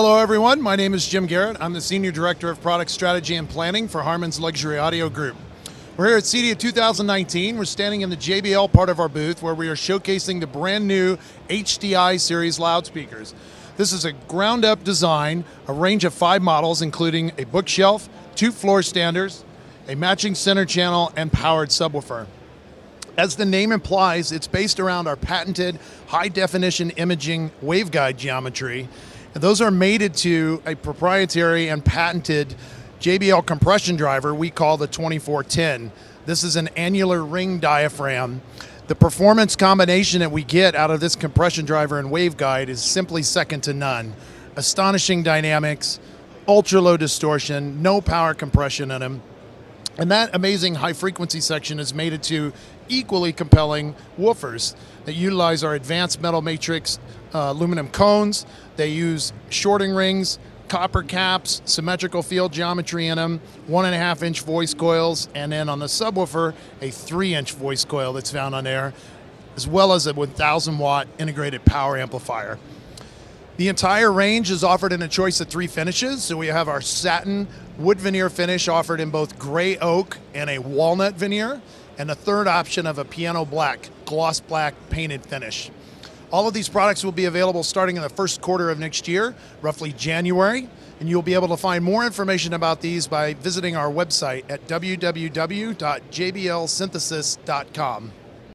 Hello, everyone. My name is Jim Garrett. I'm the Senior Director of Product Strategy and Planning for Harman's Luxury Audio Group. We're here at CEDIA 2019. We're standing in the JBL part of our booth where we are showcasing the brand new HDI series loudspeakers. This is a ground up design, a range of five models, including a bookshelf, two floor standers, a matching center channel, and powered subwoofer. As the name implies, it's based around our patented high definition imaging waveguide geometry. And those are mated to a proprietary and patented JBL compression driver we call the 2410. This is an annular ring diaphragm. The performance combination that we get out of this compression driver and waveguide is simply second to none. Astonishing dynamics, ultra low distortion, no power compression in them. And that amazing high frequency section is mated to equally compelling woofers that utilize our advanced metal matrix uh, aluminum cones. They use shorting rings, copper caps, symmetrical field geometry in them, one and a half inch voice coils, and then on the subwoofer, a three inch voice coil that's found on there, as well as a 1000 watt integrated power amplifier. The entire range is offered in a choice of three finishes. So we have our satin wood veneer finish offered in both gray oak and a walnut veneer, and a third option of a piano black, gloss black painted finish. All of these products will be available starting in the first quarter of next year, roughly January, and you'll be able to find more information about these by visiting our website at www.jblsynthesis.com.